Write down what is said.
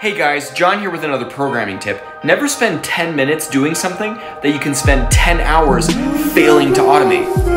Hey guys, John here with another programming tip. Never spend 10 minutes doing something that you can spend 10 hours failing to automate.